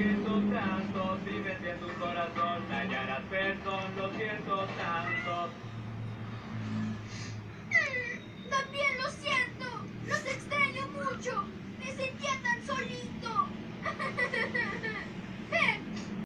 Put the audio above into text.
you don't